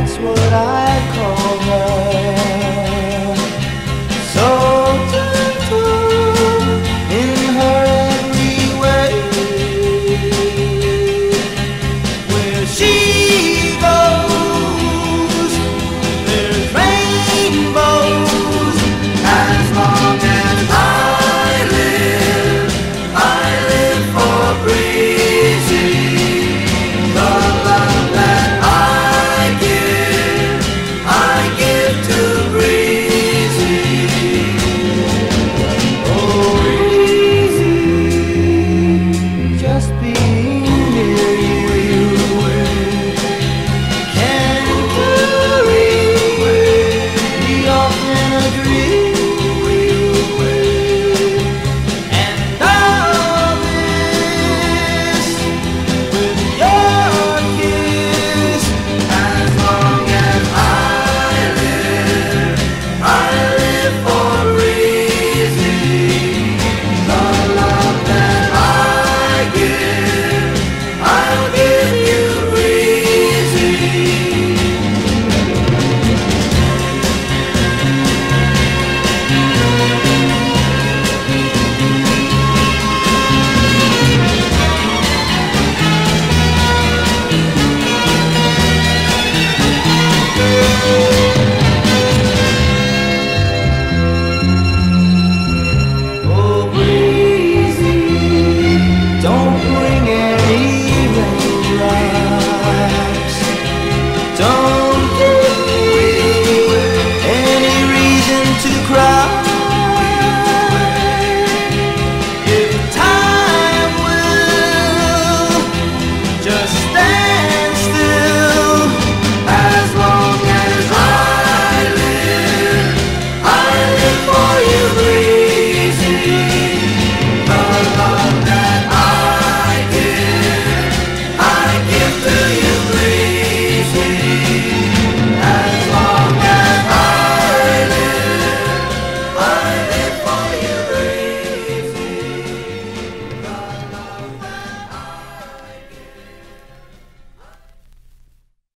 that's what I call love.